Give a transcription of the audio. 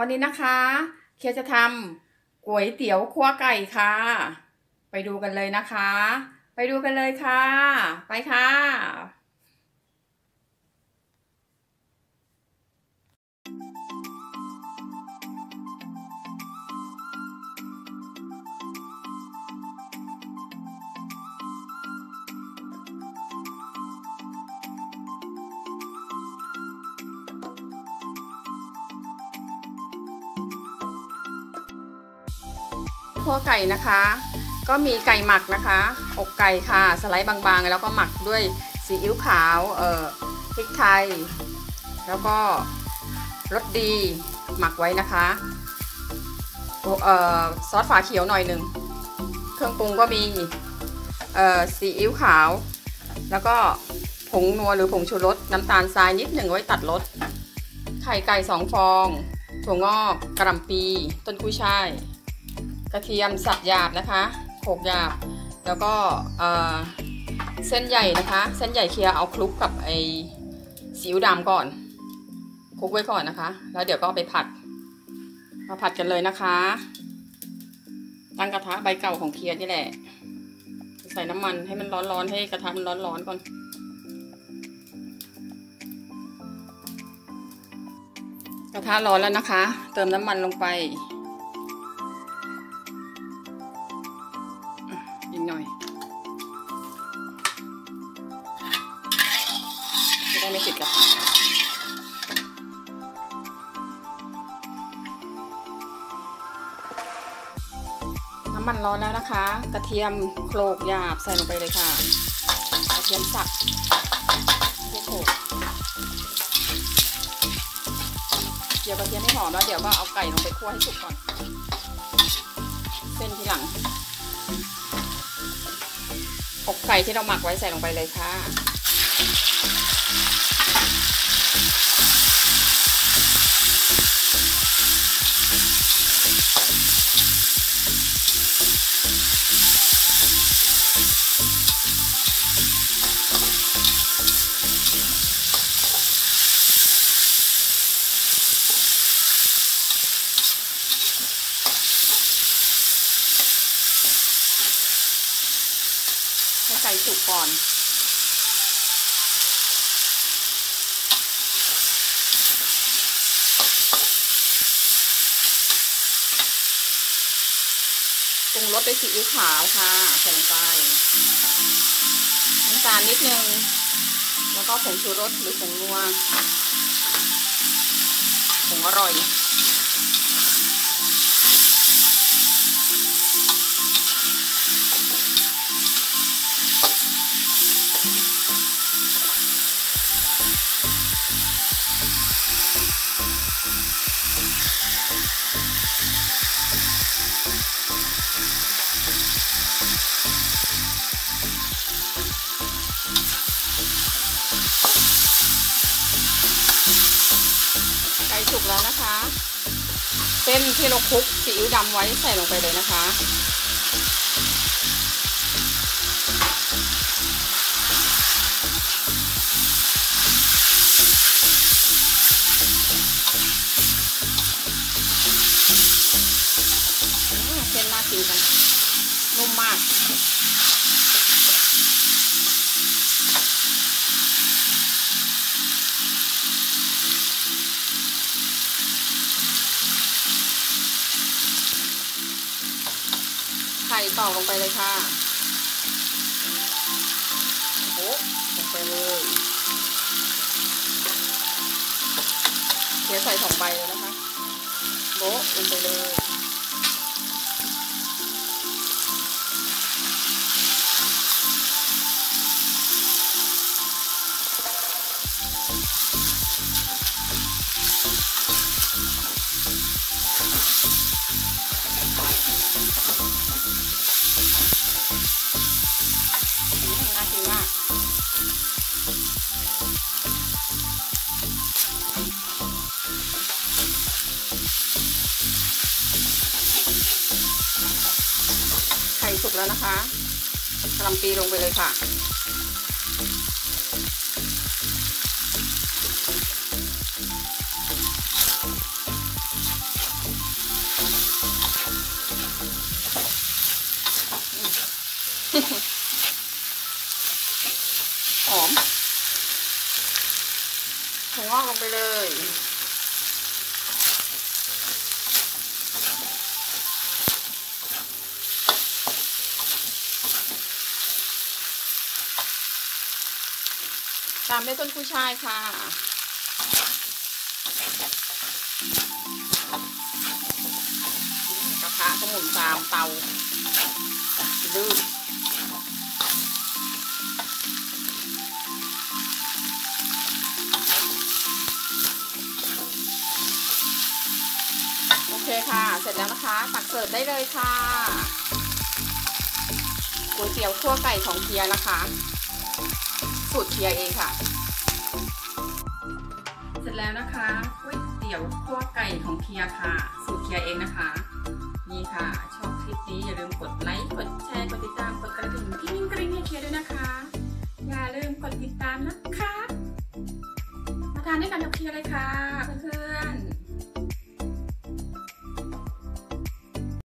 วันนี้นะคะ เคียจะทำก๋วยเตี๋ยวคั่วไก่ค่ะ ไปดูกันเลยนะคะ ไปดูกันเลยค่ะ ไปค่ะ คั่วไก่นะคะ ก็มีไก่หมักนะคะ อกไก่ค่ะ สไลด์บางๆ แล้วก็หมักด้วยซีอิ๊วขาว เอ่อ พริกไทย แล้วก็รสดีหมักไว้นะคะ เอ่อ ซอสฝาเขียวหน่อยหนึ่ง เครื่องปรุงก็มี เอ่อ ซีอิ๊วขาว แล้วก็ผงนัวหรือผงชูรส น้ำตาลทรายนิดหนึ่งไว้ตัดรส ไข่ไก่สองฟอง ถั่วงอกกระหล่ำปี ต้นกุ้ยช่าย ระเทียมสับหยาบนะคะโขกหยาบ แล้วก็เส้นใหญ่นะคะ เส้นใหญ่เคียเอาคลุกกับไอซีอิ๊วดำก่อนคลุกไว้ก่อนนะคะ แล้วเดี๋ยวก็ไปผัด มาผัดกันเลยนะคะ ตั้งกระทะใบเก่าของเคียนี่แหละ ใส่น้ำมันให้มันร้อนๆให้กระทะมันร้อนๆก่อนกระทะร้อนแล้วนะคะ เติมน้ำมันลงไป หน่อย จะได้ไม่ติดกระทะน้ำมันร้อนแล้วนะคะ กระเทียมโขลกหยาบใส่ลงไปเลยค่ะ กระเทียมสับไม่โขลกเดี๋ยวกระเทียมไม่หอมแล้วเดี๋ยวก็เอาไก่ลงไปคั่วให้สุกก่อน เส้นทีหลัง อกไก่ที่เราหมักไว้ใส่ลงไปเลยค่ะ ให้ไก่สุกก่อน ปรุงรสด้วยซีอิ๊วขาวค่ะใส่ลงไปน้ำตาลนิดนึง แล้วก็ผงชูรสหรือผงนัวผงอร่อย เส้นที่เราคลุกซีอิ๊วดำไว้ใส่ลงไปเลยนะคะ เส้นน่ากินจังนุ่มมาก ตอกลงไปเลยค่ะโอ้ลงไปเลยเดี๋ยวใส่สองใบเลยนะคะโบลงไปเลยุกแล้วนะคะกระลำปีลงไปเลยค่ะ หอมถั่วงอกลงไปเลย ตามด้วยต้นกุ้ยช่ายค่ะกระทะก็หมุนตามเตาลื่นโอเคค่ะ เสร็จแล้วนะคะ ตักเสิร์ฟได้เลยค่ะก๋วยเตี๋ยวคั่วไก่ของเพียนะคะ สูตรเคียเองค่ะ เสร็จแล้วนะคะก๋วยเตี๋ยวคั่วไก่ของเคียค่ะ สูตรเคียเองนะคะ นี่ค่ะ ชอบคลิปนี้อย่าลืมกดไลค์กดแชร์กดติดตามกดกระดิ่งที่นิ้งกริ้งให้เคียด้วยนะคะ อย่าลืมกดติดตามนะคะมาทานด้วยกันกับเคียเลยค่ะ